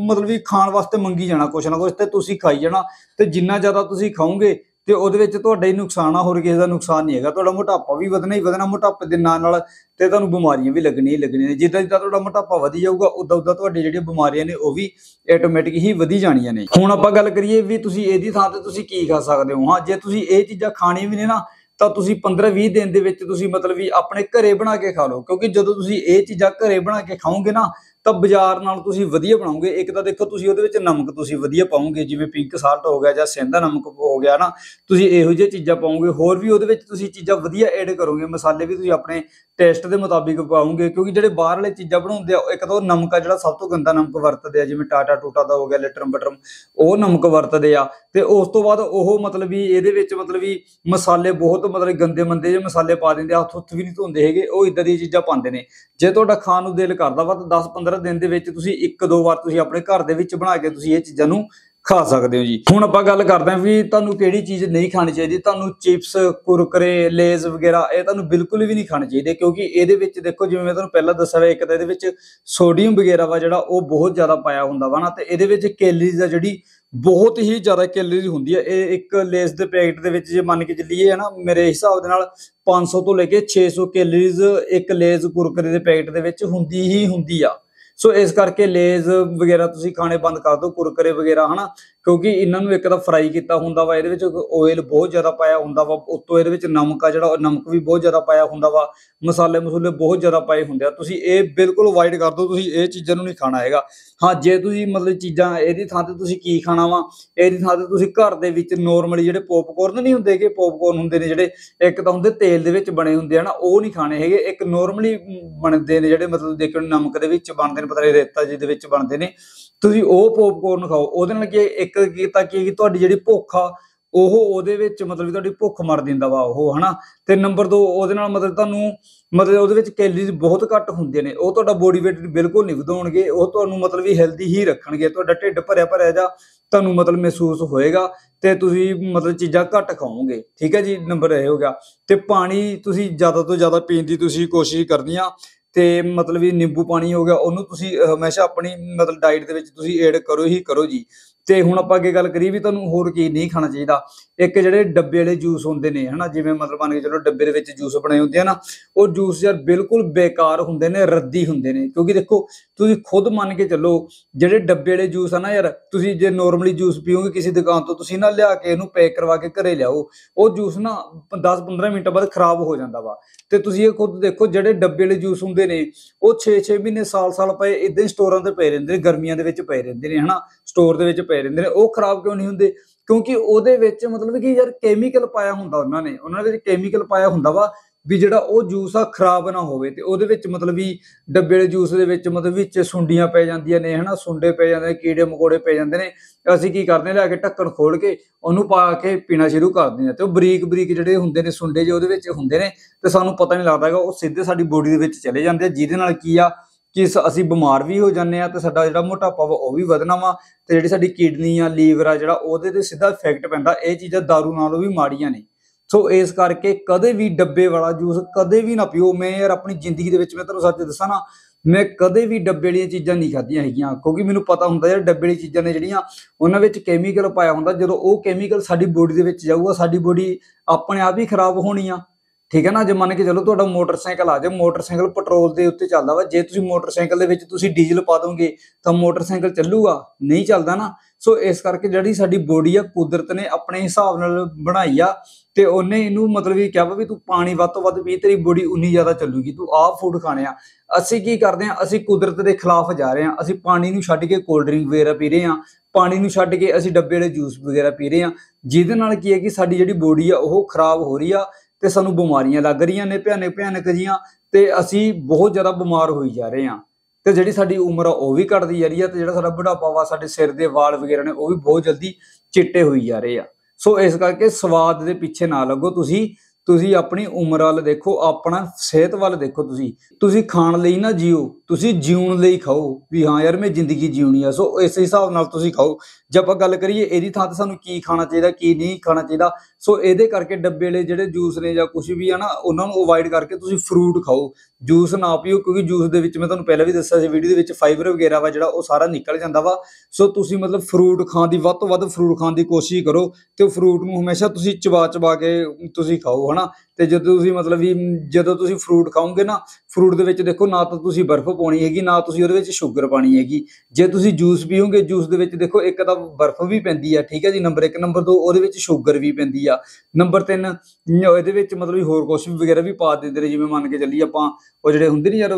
ਮਤਲਬ ਵੀ ਖਾਣ ਵਾਸਤੇ ਮੰਗੀ ਜਾਣਾ ਕੁਛ ਨਾ ਕੁਛ ਤੇ ਤੁਸੀਂ ਖਾਈ ਜਾਣਾ ਤੇ ਜਿੰਨਾ ਜ਼ਿਆਦਾ ਤੁਸੀਂ ਖਾਓਗੇ ਤੇ ਉਹਦੇ ਵਿੱਚ ਤੁਹਾਡਾ ਹੀ ਨੁਕਸਾਨ ਆ, ਹੋਰ ਕਿਸੇ ਦਾ ਨੁਕਸਾਨ ਨਹੀਂ ਹੈਗਾ। ਤੁਹਾਡਾ ਮੋਟਾਪਾ ਵੀ ਵਧਣਾ ਹੀ ਵਧਣਾ, ਮੋਟਾਪੇ ਦੇ ਨਾਲ ਨਾਲ ਤੇ ਤੁਹਾਨੂੰ ਬਿਮਾਰੀਆਂ ਵੀ ਲੱਗਣੀਆਂ ਹੀ ਲੱਗਣੀਆਂ ਨੇ। ਜਿੱਦਾਂ ਜਿੱਦਾਂ ਤੁਹਾਡਾ ਮੋਟਾਪਾ ਵਧੀ ਜਾਊਗਾ, ਉਦਾਂ ਉਦਾਂ ਤੁਹਾਡੀ ਜਿਹੜੀਆਂ ਬਿਮਾਰੀਆਂ ਨੇ, ਉਹ ਵੀ ਆਟੋਮੈਟਿਕ ਹੀ ਵਧੀ ਜਾਣੀਆਂ ਨੇ। ਹੁਣ ਆਪਾਂ ਗੱਲ ਕਰੀਏ ਵੀ ਤੁਸੀਂ ਇਹਦੀ ਥਾਂ ਤੇ ਤੁਸੀਂ ਕੀ ਖਾ ਸਕਦੇ ਹੋ, ਹਾਂ? ਜੇ ਤੁਸੀਂ ਇਹ ਚੀਜ਼ਾਂ ਖਾਣੀ ਵੀ ਨੇ ਨਾ, ਤਾਂ ਤੁਸੀਂ 15-20 ਦਿਨ ਦੇ ਵਿੱਚ ਤੁਸੀਂ ਮਤਲਬ ਵੀ ਆਪਣੇ ਘਰੇ ਬਣਾ ਕੇ ਖਾ ਲਓ। ਕਿਉਂਕਿ ਜਦੋਂ ਤੁਸੀਂ ਇਹ ਚੀਜ਼ਾਂ ਘਰੇ ਬਣਾ ਕੇ ਖਾਓਗੇ ਨਾ ਤਾਂ ਬਾਜ਼ਾਰ ਨਾਲ ਤੁਸੀਂ ਵਧੀਆ ਬਣਾਉਂਗੇ ਇੱਕ ਤਾਂ ਦੇਖੋ, ਤੁਸੀਂ ਉਹਦੇ ਵਿੱਚ ਨਮਕ ਤੁਸੀਂ ਵਧੀਆ ਪਾਉਂਗੇ ਜਿਵੇਂ ਪਿੰਕ ਸਾਲਟ ਹੋ ਗਿਆ ਜਾਂ ਸਿੰਧਾ ਨਮਕ ਹੋ ਗਿਆ ਨਾ, ਤੁਸੀਂ ਇਹੋ ਜਿਹੀਆਂ ਚੀਜ਼ਾਂ ਪਾਓਗੇ। ਹੋਰ ਵੀ ਉਹਦੇ ਵਿੱਚ ਤੁਸੀਂ ਚੀਜ਼ਾਂ ਵਧੀਆ ਐਡ ਕਰੋਗੇ। ਮਸਾਲੇ ਵੀ ਤੁਸੀਂ ਆਪਣੇ ਟੇਸਟ ਦੇ ਮੁਤਾਬਿਕ ਪਾਉਂਗੇ ਕਿਉਂਕਿ ਜਿਹੜੇ ਬਾਹਰ ਵਾਲੇ ਚੀਜ਼ਾਂ ਬਣਾਉਂਦੇ ਆ, ਇੱਕ ਤਾਂ ਉਹ ਨਮਕ ਆ ਜਿਹੜਾ ਸਭ ਤੋਂ ਗੰਦਾ ਨਮਕ ਵਰਤਦੇ ਆ, ਜਿਵੇਂ ਟਾਟਾ ਟੂਟਾ ਦਾ ਹੋ ਗਿਆ, ਲਿਟਰਮ ਬਟਰਮ, ਉਹ ਨਮਕ ਵਰਤਦੇ ਆ। ਤੇ ਉਸ ਤੋਂ ਬਾਅਦ ਉਹ ਮਤਲਬ ਵੀ ਇਹਦੇ ਵਿੱਚ ਮਤਲਬ ਵੀ ਮਸਾਲੇ ਬਹੁਤ ਮਤਲਬ ਗੰਦੇ ਮੰਦੇ ਜਿਹੇ ਮਸਾਲੇ ਪਾ ਦਿੰਦੇ ਆ, ਹੱਥ ਹੁੱਥ ਵੀ ਨਹੀਂ ਧੋਂਦੇ ਹੈਗੇ, ਉਹ ਇਦਾਂ ਦੀਆਂ ਚੀਜ਼ਾਂ ਪਾਉਂਦੇ ਨੇ। ਜੇ ਤੁਹਾਡਾ ਖਾਣ ਨੂੰ ਦਿਲ ਕਰਦਾ ਵਾ ਤਾਂ 10-15 ਦਿਨ ਦੇ ਵਿੱਚ ਤੁਸੀਂ ਇੱਕ ਦੋ ਵਾਰ ਤੁਸੀਂ ਆਪਣੇ ਘਰ ਦੇ ਵਿੱਚ ਬਣਾ ਕੇ ਤੁਸੀਂ ਇਹ ਚੀਜ਼ਾਂ ਨੂੰ ਖਾ ਸਕਦੇ ਹੋ ਜੀ। ਹੁਣ ਆਪਾਂ ਗੱਲ ਕਰਦੇ ਹਾਂ ਵੀ ਤੁਹਾਨੂੰ ਕਿਹੜੀ ਚੀਜ਼ ਨਹੀਂ ਖਾਣੀ ਚਾਹੀਦੀ, ਤੁਹਾਨੂੰ ਚਿਪਸ, ਕੁਰਕਰੇ, ਲੇਜ਼ ਵਗੈਰਾ ਇਹ ਤੁਹਾਨੂੰ ਬਿਲਕੁਲ ਵੀ ਨਹੀਂ ਖਾਣੇ ਚਾਹੀਦੇ ਕਿਉਂਕਿ ਇਹਦੇ ਵਿੱਚ ਦੇਖੋ ਜਿਵੇਂ ਮੈਂ ਤੁਹਾਨੂੰ ਪਹਿਲਾਂ ਦੱਸਿਆ ਹੋਇਆ ਇੱਕ ਤਾਂ ਇਹਦੇ ਵਿੱਚ ਸੋਡੀਅਮ ਵਗੈਰਾ ਵਾ ਜਿਹੜਾ ਉਹ ਬਹੁਤ ਜ਼ਿਆਦਾ ਪਾਇਆ ਹੁੰਦਾ ਵਾ ਨਾ, ਤੇ ਇਹਦੇ ਵਿੱਚ ਕੈਲਰੀਜ਼ ਆ ਜਿਹੜੀ ਬਹੁਤ ਹੀ ਜ਼ਿਆਦਾ ਕੈਲਰੀਜ਼ ਹੁੰਦੀ ਹੈ ਇਹ ਇੱਕ ਲੇਸ ਦੇ ਪੈਕਟ ਦੇ ਵਿੱਚ ਜੇ ਮੰਨ ਕੇ ਚੱਲੀਏ ਹੈ ਨਾ ਮੇਰੇ ਹਿਸਾਬ ਦੇ ਨਾਲ 500 ਤੋਂ ਲੈ ਕੇ 600 ਕੈਲਰੀਜ਼ ਇੱਕ ਲੇਜ਼, ਕੁਰਕਰੇ ਦੇ ਪੈਕਟ ਦੇ ਵਿੱਚ ਹੁੰਦੀ ਹੀ ਹੁੰਦੀ ਆ। ਸੋ ਇਸ ਕਰਕੇ ਲੇਜ਼ ਵਗੈਰਾ ਤੁਸੀਂ ਖਾਣੇ ਬੰਦ ਕਰ ਦਿਓ ਕੁਰਕਰੇ ਵਗੈਰਾ ਹਨਾ? ਕਿਉਂਕਿ ਇਹਨਾਂ ਨੂੰ ਇੱਕ ਤਾਂ ਫਰਾਈ ਕੀਤਾ ਹੁੰਦਾ ਵਾ, ਇਹਦੇ ਵਿੱਚ ਆਇਲ ਬਹੁਤ ਜ਼ਿਆਦਾ ਪਾਇਆ ਹੁੰਦਾ ਵਾ, ਉੱਤੋਂ ਇਹਦੇ ਵਿੱਚ ਨਮਕ ਆ ਜਿਹੜਾ, ਨਮਕ ਵੀ ਬਹੁਤ ਜ਼ਿਆਦਾ ਪਾਇਆ ਹੁੰਦਾ ਵਾ, ਮਸਾਲੇ ਮਸੂਲੇ ਬਹੁਤ ਜ਼ਿਆਦਾ ਪਾਏ ਹੁੰਦੇ ਆ। ਤੁਸੀਂ ਇਹ ਬਿਲਕੁਲ ਅਵੋਇਡ ਕਰ ਦਿਓ, ਤੁਸੀਂ ਇਹ ਚੀਜ਼ਾਂ ਨੂੰ ਨਹੀਂ ਖਾਣਾ ਹੈਗਾ। ਹਾਂ, ਜੇ ਤੁਸੀਂ ਮਤਲਬ ਚੀਜ਼ਾਂ, ਇਹਦੀ ਥਾਂ ਤੇ ਤੁਸੀਂ ਕੀ ਖਾਣਾ ਵਾ, ਇਹਦੀ ਥਾਂ ਤੇ ਤੁਸੀਂ ਘਰ ਦੇ ਵਿੱਚ ਨੋਰਮਲੀ ਜਿਹੜੇ ਪੌਪਕੌਰਨ ਨਹੀਂ ਹੁੰਦੇ ਕਿ ਪੌਪਕੌਰਨ ਹੁੰਦੇ ਨੇ ਜਿਹੜੇ, ਇੱਕ ਤਾਂ ਹੁੰਦੇ ਤੇਲ ਦੇ ਵਿੱਚ ਬਣੇ ਹੁੰਦੇ ਆ ਨਾ, ਉਹ ਨਹੀਂ ਖਾਣੇ ਹੈਗੇ। ਇੱਕ ਨੋਰਮਲੀ ਬਣਦੇ ਨੇ ਜਿਹੜੇ ਮਤਲਬ ਦੇਖੋ ਨਮਕ ਦੇ ਵਿੱਚ ਬਣਦੇ ਨੇ ਪਤਾ ਨਹੀਂ ਰੇਤਾ ਜੀ ਦੇ ਵਿੱਚ ਬਣਦੇ ਨੇ। ਤੁਸੀਂ ਉਹ ਪੌਪਕੌਰਨ ਖਾਓ, ਉਹਦੇ ਨਾਲ ਕੀ ਇੱਕ ਇੱਕ ਕੀਤਾ ਕੀ ਤੁਹਾਡੀ ਜਿਹੜੀ ਭੁੱਖ ਆ, ਉਹ ਉਹਦੇ ਵਿੱਚ ਮਤਲਬ ਤੁਹਾਡੀ ਭੁੱਖ ਮਰ ਦਿੰਦਾ ਵਾ ਉਹ, ਹਨਾ? ਤੇ ਨੰਬਰ 2 ਉਹਦੇ ਨਾਲ ਮਤਲਬ ਤੁਹਾਨੂੰ, ਮਤਲਬ ਉਹਦੇ ਵਿੱਚ ਕੈਲਰੀਜ਼ ਬਹੁਤ ਘੱਟ ਹੁੰਦੇ ਨੇ। ਉਹ ਤੁਹਾਡਾ ਬੋਡੀ weight ਬਿਲਕੁਲ ਨਹੀਂ ਵਧਾਉਣਗੇ, ਉਹ ਤੁਹਾਨੂੰ ਮਤਲਬ ਵੀ ਹੈਲਦੀ ਹੀ ਰੱਖਣਗੇ। ਤੁਹਾਡਾ ਢਿੱਡ ਭਰਿਆ ਭਰਿਆ ਜਾ ਤੁਹਾਨੂੰ ਮਤਲਬ ਮਹਿਸੂਸ ਹੋਏਗਾ ਤੇ ਤੁਸੀਂ ਮਤਲਬ ਚੀਜ਼ਾਂ ਘੱਟ ਖਾਓਗੇ। ਠੀਕ ਹੈ ਜੀ? ਨੰਬਰ ਇਹ ਹੋ ਗਿਆ। ਤੇ ਪਾਣੀ ਤੁਸੀਂ ਜ਼ਿਆਦਾ ਤੋਂ ਜ਼ਿਆਦਾ ਪੀਣ ਦੀ ਤੁਸੀਂ ਕੋਸ਼ਿਸ਼ ਕਰਨੀ ਆ। ਤੇ ਮਤਲਬ ਵੀ ਨਿੰਬੂ ਪਾਣੀ ਹੋ ਗਿਆ, ਉਹਨੂੰ ਤੁਸੀਂ ਹਮੇਸ਼ਾ ਆਪਣੀ ਮਤਲਬ ਡਾਈਟ ਦੇ ਵਿੱਚ ਤੁਸੀਂ ਐਡ ਕਰੋ ਹੀ ਕਰੋ ਜੀ। ਤੇ ਹੁਣ ਆਪਾਂ ਅੱਗੇ ਗੱਲ ਕਰੀਏ ਵੀ ਤੁਹਾਨੂੰ ਹੋਰ ਕੀ ਨਹੀਂ ਖਾਣਾ ਚਾਹੀਦਾ। ਇੱਕ ਜਿਹੜੇ ਡੱਬੇ ਵਾਲੇ ਜੂਸ ਹੁੰਦੇ ਨੇ, ਹਨਾ, ਜਿਵੇਂ ਮਤਲਬ ਮੰਨ ਕੇ ਚਲੋ ਡੱਬੇ ਦੇ ਵਿੱਚ ਜੂਸ ਬਣੇ ਹੁੰਦੇ ਆ ਨਾ, ਉਹ ਜੂਸ ਯਾਰ ਬਿਲਕੁਲ ਬੇਕਾਰ ਹੁੰਦੇ ਨੇ, ਰੱਦੀ ਹੁੰਦੇ ਨੇ। ਕਿਉਂਕਿ ਦੇਖੋ, ਤੁਸੀਂ ਖੁਦ ਮੰਨ ਕੇ ਚੱਲੋ, ਜਿਹੜੇ ਡੱਬੇ ਵਾਲੇ ਜੂਸ ਆ ਨਾ ਯਾਰ, ਤੁਸੀਂ ਜੇ ਨੋਰਮਲੀ ਜੂਸ ਪੀਓਗੇ ਕਿਸੇ ਦੁਕਾਨ ਤੋਂ, ਤੁਸੀਂ ਨਾ ਲਿਆ ਕੇ ਇਹਨੂੰ ਪੈਕ ਕਰਵਾ ਕੇ ਘਰੇ ਲਿਆਓ। ਉਹ ਜੂਸ ਨਾ 10-15 ਮਿੰਟ ਬਾਅਦ ਖਰਾਬ ਹੋ ਜਾਂਦਾ ਵਾ। ਤੇ ਤੁਸੀਂ ਇਹ ਖੁਦ ਦੇਖੋ, ਜਿਹੜੇ ਡੱਬੇ ਵਾਲੇ ਜੂਸ ਹੁੰਦੇ ਨੇ, ਉਹ 6-6 ਮਹੀਨੇ ਸਾਲ-ਸਾਲ ਪਏ ਇਦਾਂ ਹੀ ਸਟੋਰਾਂ ਤੇ ਪਏ ਰਹਿੰਦੇ ਨੇ, ਗਰਮੀਆਂ ਦੇ ਵਿੱਚ ਪਏ ਰਹਿੰਦੇ ਨੇ, ਹਨਾ ਸਟੋਰ ਦੇ ਵਿੱਚ ਪਏ ਰਹਿੰਦੇ ਨੇ, ਉਹ ਖਰਾਬ ਕਿਉਂ ਨਹੀਂ ਹੁੰਦੇ? ਕਿਉਂਕਿ ਉਹਦੇ ਵਿੱਚ ਮਤਲਬ ਕਿ ਯਾਰ ਕੈਮੀਕਲ ਪਾਇਆ ਹੁੰਦਾ ਉਹਨਾਂ ਨੇ, ਉਹਨਾਂ ਵਿੱਚ ਕੈਮੀਕਲ ਪਾਇਆ ਹੁੰਦਾ ਵਾ ਵੀ ਜਿਹੜਾ ਉਹ ਜੂਸ ਆ ਖਰਾਬ ਨਾ ਹੋਵੇ ਤੇ ਉਹਦੇ ਵਿੱਚ ਮਤਲਬ ਵੀ ਡੱਬੇ ਵਾਲੇ ਜੂਸ ਦੇ ਵਿੱਚ ਮਤਲਬ ਵਿੱਚ ਸੁੰਡੀਆਂ ਪੈ ਜਾਂਦੀਆਂ ਨੇ, ਹਨਾ, ਸੁੰਡੇ ਪੈ ਜਾਂਦੇ ਨੇ, ਕੀੜੇ ਮਕੌੜੇ ਪੈ ਜਾਂਦੇ ਨੇ ਅਸੀਂ ਕੀ ਕਰਦੇ ਨੇ ਲੈ ਕੇ ਢੱਕਣ ਖੋਲ ਕੇ ਉਹਨੂੰ ਪਾ ਕੇ ਪੀਣਾ ਸ਼ੁਰੂ ਕਰ ਦਿੰਦੇ ਆ ਤੇ ਉਹ ਬਰੀਕ ਬਰੀਕ ਜਿਹੜੇ ਹੁੰਦੇ ਨੇ ਸੁੰਡੇ ਜੇ ਉਹਦੇ ਵਿੱਚ ਹੁੰਦੇ ਨੇ ਤੇ ਸਾਨੂੰ ਪਤਾ ਨਹੀਂ ਲੱਗਦਾ ਉਹ ਸਿੱਧੇ ਸਾਡੀ ਬੋਡੀ ਦੇ ਵਿੱਚ ਚਲੇ ਜਾਂਦੇ ਆ, ਜਿਹਦੇ ਨਾਲ ਕੀ ਆ ਕਿ ਸ- ਅਸੀਂ ਬਿਮਾਰ ਵੀ ਹੋ ਜਾਂਦੇ ਆ ਤੇ ਸਾਡਾ ਜਿਹੜਾ ਮੋਟਾਪਾ ਵਾ ਉਹ ਵੀ ਵਧਣਾ ਵਾ ਤੇ ਜਿਹੜੀ ਸਾਡੀ ਕਿਡਨੀ ਆ ਲੀਵਰ ਆ ਜਿਹੜਾ ਉਹਦੇ ਤੇ ਸਿੱਧਾ ਇਫੈਕਟ ਪੈਂਦਾ, ਇਹ ਚੀਜ਼ਾਂ ਦਾਰੂ ਨਾਲੋਂ ਵੀ ਮਾੜੀਆਂ ਨੇ। ਸੋ ਇਸ ਕਰਕੇ ਕਦੇ ਵੀ ਡੱਬੇ ਵਾਲਾ ਜੂਸ ਕਦੇ ਵੀ ਨਾ ਪੀਓ। ਮੈਂ ਯਾਰ ਆਪਣੀ ਜ਼ਿੰਦਗੀ ਦੇ ਵਿੱਚ ਮੈਂ ਤੁਹਾਨੂੰ ਸੱਚ ਦੱਸਾਂ ਨਾ, ਮੈਂ ਕਦੇ ਵੀ ਡੱਬੇ ਵਾਲੀਆਂ ਚੀਜ਼ਾਂ ਨਹੀਂ ਖਾਧੀਆਂ ਹੈਗੀਆਂ। ਕਿਉਂਕਿ ਮੈਨੂੰ ਪਤਾ ਹੁੰਦਾ ਯਾਰ ਡੱਬੇ ਵਾਲੀ ਚੀਜ਼ਾਂ ਨੇ ਜਿਹੜੀਆਂ ਉਹਨਾਂ ਵਿੱਚ ਕੈਮੀਕਲ ਪਾਇਆ ਹੁੰਦਾ। ਜਦੋਂ ਉਹ ਕੈਮੀਕਲ ਸਾਡੀ ਬੋਡੀ ਦੇ ਵਿੱਚ ਜਾਊਗਾ, ਸਾਡੀ ਬੋਡੀ ਆਪਣੇ ਆਪ ਹੀ ਖਰਾਬ ਹੋਣੀ ਆ। ਠੀਕ ਹੈ ਨਾ? ਜੇ ਮੰਨ ਕੇ ਚਲੋ ਤੁਹਾਡਾ ਮੋਟਰਸਾਈਕਲ ਆ ਜਾਏ ਮੋਟਰਸਾਈਕਲ ਪੈਟਰੋਲ ਦੇ ਉੱਤੇ ਚੱਲਦਾ ਵਾ, ਜੇ ਤੁਸੀਂ ਮੋਟਰਸਾਈਕਲ ਦੇ ਵਿੱਚ ਤੁਸੀਂ ਡੀਜ਼ਲ ਪਾ ਦੋਗੇ, ਤਾਂ ਮੋਟਰਸਾਈਕਲ ਚੱਲੂਗਾ, ਨਹੀਂ ਚੱਲਦਾ ਨਾ? ਸੋ ਇਸ ਕਰਕੇ ਜਿਹੜੀ ਸਾਡੀ ਬੋਡੀ ਆ, ਕੁਦਰਤ ਨੇ ਆਪਣੇ ਹਿਸਾਬ ਨਾਲ ਬਣਾਈ ਆ, ਤੇ ਉਹਨੇ ਇਹਨੂੰ ਮਤਲਬ ਇਹ ਕਿਹਾ ਵਾ ਵੀ ਤੂੰ ਪਾਣੀ ਵੱਧ ਤੋਂ ਵੱਧ ਪੀ, ਤੇਰੀ ਬੋਡੀ ਉਨੀ ਜ਼ਿਆਦਾ ਚੱਲੂਗੀ, ਤੂੰ ਆਹ ਫੂਡ ਖਾਣੇ ਆ। ਅਸੀਂ ਕੀ ਕਰਦੇ ਆ, ਅਸੀਂ ਕੁਦਰਤ ਦੇ ਖਿਲਾਫ ਜਾ ਰਹੇ ਆ, ਅਸੀਂ ਪਾਣੀ ਨੂੰ ਛੱਡ ਕੇ ਕੋਲਡ ਡਰਿੰਕ ਵਗੈਰਾ ਪੀ ਰਹੇ ਆ, ਪਾਣੀ ਨੂੰ ਛੱਡ ਕੇ ਅਸੀਂ ਡੱਬੇ ਵਾਲੇ ਜੂਸ ਵਗੈਰਾ ਪੀ ਰਹੇ ਆ, ਜਿਹਦੇ ਨਾਲ ਕੀ ਹੈ ਕਿ ਸਾਡੀ ਜਿਹੜੀ ਬੋਡੀ ਆ, ਉਹ ਖਰਾਬ ਹੋ ਰਹੀ ਆ ਤੇ ਸਾਨੂੰ ਬਿਮਾਰੀਆਂ ਲੱਗ ਰਹੀਆਂ ਨੇ, ਭਿਆਨਕ ਭਿਆਨਕ ਜੀਆਂ ਤੇ ਅਸੀਂ ਬਹੁਤ ਜ਼ਿਆਦਾ ਬਿਮਾਰ ਹੋਈ ਜਾ ਰਹੇ ਹਾਂ। ਤੇ ਜਿਹੜੀ ਸਾਡੀ ਉਮਰ ਆ, ਉਹ ਵੀ ਘਟਦੀ ਜਾ ਰਹੀ ਆ ਤੇ ਜਿਹੜਾ ਸਾਡਾ ਬੁਢਾਪਾ ਵਾ, ਸਾਡੇ ਸਿਰ ਦੇ ਵਾਲ ਵਗੈਰਾ ਨੇ, ਉਹ ਵੀ ਬਹੁਤ ਜਲਦੀ ਚਿੱਟੇ ਹੋਈ ਜਾ ਰਹੇ ਆ। ਸੋ ਇਸ ਕਰਕੇ ਸਵਾਦ ਦੇ ਪਿੱਛੇ ਨਾ ਲੱਗੋ ਤੁਸੀਂ ਤੁਸੀਂ ਆਪਣੀ ਉਮਰ ਵੱਲ ਦੇਖੋ, ਆਪਣਾ ਸਿਹਤ ਵੱਲ ਦੇਖੋ ਤੁਸੀਂ। ਤੁਸੀਂ ਖਾਣ ਲਈ ਨਾ ਜੀਓ, ਤੁਸੀਂ ਜਿਉਣ ਲਈ ਖਾਓ। ਵੀ ਹਾਂ ਯਾਰ, ਮੈਂ ਜ਼ਿੰਦਗੀ ਜਿਉਣੀ ਆ, ਸੋ ਇਸ ਹਿਸਾਬ ਨਾਲ ਤੁਸੀਂ ਖਾਓ। ਜੇ ਆਪਾਂ ਗੱਲ ਕਰੀਏ ਇਹਦੀ ਥਾਂ ਤੇ ਸਾਨੂੰ ਕੀ ਖਾਣਾ ਚਾਹੀਦਾ, ਕੀ ਨਹੀਂ ਖਾਣਾ ਚਾਹੀਦਾ, ਸੋ ਇਹਦੇ ਕਰਕੇ ਡੱਬੇ ਵਾਲੇ ਜਿਹੜੇ ਜੂਸ ਨੇ ਜਾਂ ਕੁਝ ਵੀ ਆ ਨਾ, ਉਹਨਾਂ ਨੂੰ ਅਵੋਇਡ ਕਰਕੇ ਤੁਸੀਂ ਫਰੂਟ ਖਾਓ। ਜੂਸ ਨਾ ਪੀਓ, ਕਿਉਂਕਿ ਜੂਸ ਦੇ ਵਿੱਚ ਮੈਂ ਤੁਹਾਨੂੰ ਪਹਿਲਾਂ ਵੀ ਦੱਸਿਆ ਸੀ ਵੀਡੀਓ ਦੇ ਵਿੱਚ ਫਾਈਬਰ ਵਗੈਰਾ ਵਾ ਜਿਹੜਾ ਉਹ ਸਾਰਾ ਨਿਕਲ ਜਾਂਦਾ ਵਾ। ਸੋ ਤੁਸੀਂ ਮਤਲਬ ਫਰੂਟ ਖਾਣ ਦੀ, ਵੱਧ ਤੋਂ ਵੱਧ ਫਰੂਟ ਖਾਣ ਦੀ ਕੋਸ਼ਿਸ਼ ਕਰੋ ਤੇ ਫਰੂਟ ਨੂੰ ਹਮੇਸ਼ਾ ਤੁਸੀਂ ਚਬਾ ਚਬਾ ਕੇ ਤੁਸੀਂ ਖਾਓ, ਹਨਾ? ਤੇ ਜਦੋਂ ਤੁਸੀਂ ਮਤਲਬ ਵੀ ਜਦੋਂ ਤੁਸੀਂ ਫਰੂਟ ਖਾਓਗੇ ਨਾ ਫਰੂਟ ਦੇ ਵਿੱਚ ਦੇਖੋ ਨਾ ਤਾਂ ਤੁਸੀਂ ਬਰਫ਼ ਪਾਉਣੀ ਹੈਗੀ, ਨਾ ਤੁਸੀਂ ਉਹਦੇ ਵਿੱਚ ਸ਼ੂਗਰ ਪਾਣੀ ਹੈਗੀ। ਜੇ ਤੁਸੀਂ ਜੂਸ ਪੀਓਗੇ ਜੂਸ ਦੇ ਵਿੱਚ ਦੇਖੋ ਇੱਕ ਤਾਂ ਬਰਫ਼ ਵੀ ਪੈਂਦੀ ਆ, ਠੀਕ ਹੈ ਜੀ ਨੰਬਰ 1 ਨੰਬਰ 2 ਉਹਦੇ ਵਿੱਚ ਸ਼ੂਗਰ ਵੀ ਪੈਂਦੀ ਆ। ਨੰਬਰ 3 ਇਹਦੇ ਵਿੱਚ ਮਤਲਬ ਹੋਰ ਕੁਝ ਵੀ ਵਗੈਰਾ ਵੀ ਪਾ ਦਿੰਦੇ ਨੇ, ਜਿਵੇਂ ਮੰਨ ਕੇ ਚੱਲੀ ਆਪਾਂ ਉਹ ਜਿਹੜੇ ਹੁੰਦੇ ਨੇ ਯਾਰ,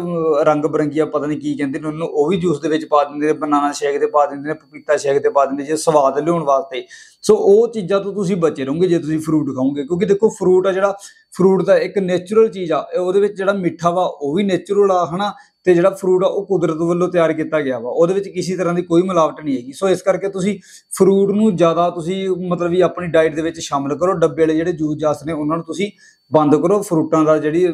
ਰੰਗ ਬਰੰਗੀਆਂ ਪਤਾ ਨਹੀਂ ਕੀ ਕਹਿੰਦੇ ਨੇ ਉਹਨੂੰ, ਉਹ ਵੀ ਜੂਸ ਦੇ ਵਿੱਚ ਪਾ ਦਿੰਦੇ ਨੇ ਬਨਾਨਾ ਸ਼ੇਕ ਤੇ ਪਾ ਦਿੰਦੇ ਨੇ, ਪਪੀਤਾ ਸ਼ੇਕ ਤੇ ਪਾ ਦਿੰਦੇ ਜੇ ਸਵਾਦ ਲਿਆਉਣ ਵਾਸਤੇ। ਸੋ ਉਹ ਚੀਜ਼ਾਂ ਤੋਂ ਤੁਸੀਂ ਬਚੇ ਰਹੋਗੇ ਜੇ ਤੁਸੀਂ ਫਰੂਟ ਖਾਓਗੇ। ਕਿਉਂਕਿ ਦੇਖੋ ਫਰੂਟ ਆ ਜਿਹੜਾ ਫਰੂਟ ਦਾ ਇੱਕ ਨੇਚਰਲ ਚੀਜ਼ ਆ। ਉਹਦੇ ਵਿੱਚ ਜਿਹੜਾ ਮਿੱਠਾ ਵਾ, ਉਹ ਵੀ ਨੇਚਰਲ ਆ, ਹਨਾ? ਤੇ ਜਿਹੜਾ ਫਰੂਟ ਆ, ਉਹ ਕੁਦਰਤ ਵੱਲੋਂ ਤਿਆਰ ਕੀਤਾ ਗਿਆ ਵਾ। ਉਹਦੇ ਵਿੱਚ ਕਿਸੇ ਤਰ੍ਹਾਂ ਦੀ ਕੋਈ ਮਿਲਾਵਟ ਨਹੀਂ ਹੈਗੀ। ਸੋ ਇਸ ਕਰਕੇ ਤੁਸੀਂ ਫਰੂਟ ਨੂੰ ਜ਼ਿਆਦਾ ਤੁਸੀਂ ਮਤਲਬ ਵੀ ਆਪਣੀ ਡਾਈਟ ਦੇ ਵਿੱਚ ਸ਼ਾਮਲ ਕਰੋ। ਡੱਬੇ ਵਾਲੇ ਜਿਹੜੇ ਜੂਸ ਜਾਸ ਨੇ, ਉਹਨਾਂ ਨੂੰ ਤੁਸੀਂ ਬੰਦ ਕਰੋ। ਫਰੂਟਾਂ ਦਾ ਜਿਹੜੀ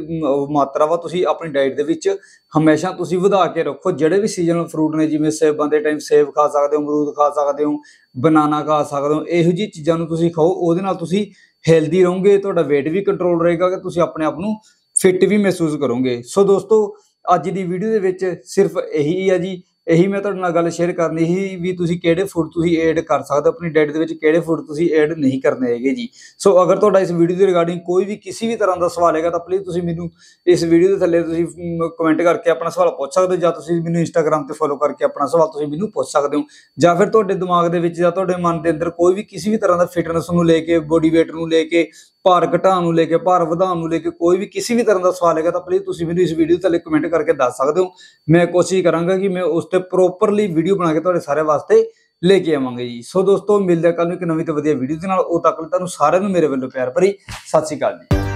ਮਾਤਰਾ ਵਾ, ਤੁਸੀਂ ਆਪਣੀ ਡਾਈਟ ਦੇ ਵਿੱਚ ਹਮੇਸ਼ਾ ਤੁਸੀਂ ਵਧਾ ਕੇ ਰੱਖੋ। ਜਿਹੜੇ ਵੀ ਸੀਜ਼ਨਲ ਫਰੂਟ ਨੇ, ਜਿਵੇਂ ਸੇਬਾਂ ਦੇ ਟਾਈਮ ਸੇਬ ਖਾ ਸਕਦੇ ਹੋ, ਅਮਰੂਦ ਖਾ ਸਕਦੇ ਹੋ ਬਨਾਨਾ ਖਾ ਸਕਦੇ ਹੋ, ਇਹੋ ਜਿਹੀ ਚੀਜ਼ਾਂ ਨੂੰ ਤੁਸੀਂ ਖਾਓ। ਉਹਦੇ ਨਾਲ ਤੁਸੀਂ ਹੈਲਦੀ ਰਹੋਗੇ, ਤੁਹਾਡਾ weight ਵੀ ਕੰਟਰੋਲ ਰਹੇਗਾ ਕਿ ਤੁਸੀਂ ਆਪਣੇ ਆਪ ਨੂੰ ਫਿੱਟ ਵੀ ਮਹਿਸੂਸ ਕਰੋਗੇ। ਸੋ ਦੋਸਤੋ ਅੱਜ ਦੀ ਵੀਡੀਓ ਦੇ ਵਿੱਚ ਸਿਰਫ ਇਹੀ ਆ ਜੀ ਇਹੀ ਮੈਂ ਤੁਹਾਡੇ ਨਾਲ ਗੱਲ ਸ਼ੇਅਰ ਕਰਨੀ ਸੀ ਵੀ ਤੁਸੀਂ ਕਿਹੜੇ ਫੂਡ ਤੁਸੀਂ ਐਡ ਕਰ ਸਕਦੇ ਹੋ? ਆਪਣੀ ਡਾਈਟ ਦੇ ਵਿੱਚ ਕਿਹੜੇ ਫੂਡ ਤੁਸੀਂ ਐਡ ਨਹੀਂ ਕਰਨੇ ਹੈਗੇ ਜੀ? ਸੋ ਅਗਰ ਤੁਹਾਡਾ ਇਸ ਵੀਡੀਓ ਦੇ ਰਿਗਾਰਡਿੰਗ ਕੋਈ ਵੀ ਕਿਸੇ ਵੀ ਤਰ੍ਹਾਂ ਦਾ ਸਵਾਲ ਹੈਗਾ ਤਾਂ ਪਲੀਜ਼ ਤੁਸੀਂ ਮੈਨੂੰ ਇਸ ਵੀਡੀਓ ਦੇ ਥੱਲੇ ਤੁਸੀਂ ਕਮੈਂਟ ਕਰਕੇ ਆਪਣਾ ਸਵਾਲ ਪੁੱਛ ਸਕਦੇ ਹੋ ਜਾਂ ਤੁਸੀਂ ਮੈਨੂੰ ਇੰਸਟਾਗ੍ਰam ਤੇ ਫੋਲੋ ਕਰਕੇ ਆਪਣਾ ਸਵਾਲ ਤੁਸੀਂ ਮੈਨੂੰ ਪੁੱਛ ਸਕਦੇ ਹੋ। ਜਾਂ ਫਿਰ ਤੁਹਾਡੇ ਦਿਮਾਗ ਦੇ ਵਿੱਚ ਜਾਂ ਤੁਹਾਡੇ ਮਨ ਦੇ ਅੰਦਰ ਕੋਈ ਵੀ ਕਿਸੇ ਵੀ ਤਰ੍ਹਾਂ ਦਾ ਫਿਟਨੈਸ ਨੂੰ ਲੈ ਕੇ ਬੋਡੀ weight ਨੂੰ ਲੈ ਕੇ, ਭਾਰ ਘਟਾਉਣ ਨੂੰ ਲੈ ਕੇ, ਭਾਰ ਵਧਾਉਣ ਨੂੰ ਲੈ ਕੇ ਕੋਈ ਵੀ ਕਿਸੇ ਵੀ ਤਰ੍ਹਾਂ ਦਾ ਸਵਾਲ ਹੈਗਾ ਤਾਂ ਪਲੀਜ਼ ਤੁਸੀਂ ਮੈਨੂੰ ਇਸ ਵੀਡੀਓ ਥੱਲੇ ਕਮੈਂਟ ਕਰਕੇ ਦੱਸ ਸਕਦੇ ਹੋ। ਮੈਂ ਕੋਸ਼ਿਸ਼ ਕਰਾਂਗਾ ਕਿ ਮੈਂ ਉਸ ਤੇ ਪ੍ਰੋਪਰਲੀ ਵੀਡੀਓ ਬਣਾ ਕੇ ਤੁਹਾਡੇ ਸਾਰੇ ਵਾਸਤੇ ਲੈ ਕੇ ਆਵਾਂਗੇ ਜੀ। ਸੋ ਦੋਸਤੋ, ਮਿਲਦੇ ਕੱਲ ਨੂੰ ਇੱਕ ਨਵੀਂ ਤੇ ਵਧੀਆ ਵੀਡੀਓ ਦੇ ਨਾਲ। ਉਹ ਤੱਕ ਲਈ ਤੁਹਾਨੂੰ ਸਾਰਿਆਂ ਨੂੰ ਮੇਰੇ ਵੱਲੋਂ ਪਿਆਰ ਭਰੀ ਸਤਿ ਸ਼੍ਰੀ ਅਕਾਲ ਜੀ।